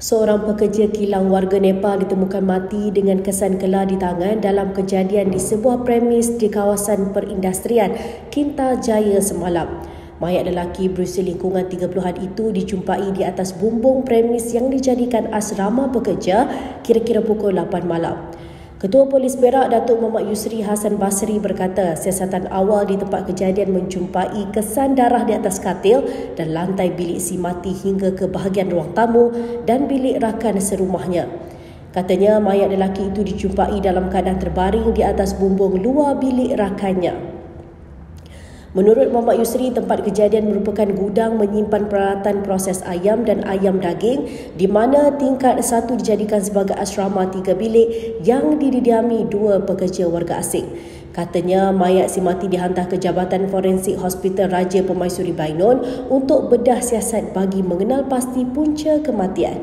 Seorang pekerja kilang warga Nepal ditemukan mati dengan kesan kelar di tangan dalam kejadian di sebuah premis di kawasan perindustrian Kinta Jaya semalam. Mayat lelaki berusia lingkungan 30-an itu dijumpai di atas bumbung premis yang dijadikan asrama pekerja kira-kira pukul 8 malam. Ketua Polis Perak Datuk Muhammad Yusri Hassan Basri berkata siasatan awal di tempat kejadian menjumpai kesan darah di atas katil dan lantai bilik si mati hingga ke bahagian ruang tamu dan bilik rakan serumahnya. Katanya mayat lelaki itu dijumpai dalam keadaan terbaring di atas bumbung luar bilik rakannya. Menurut Muhammad Yusri, tempat kejadian merupakan gudang menyimpan peralatan proses ayam dan ayam daging di mana tingkat satu dijadikan sebagai asrama tiga bilik yang didiami dua pekerja warga asing. Katanya mayat si mati dihantar ke Jabatan Forensik Hospital Raja Pemaisuri Bainon untuk bedah siasat bagi mengenal pasti punca kematian.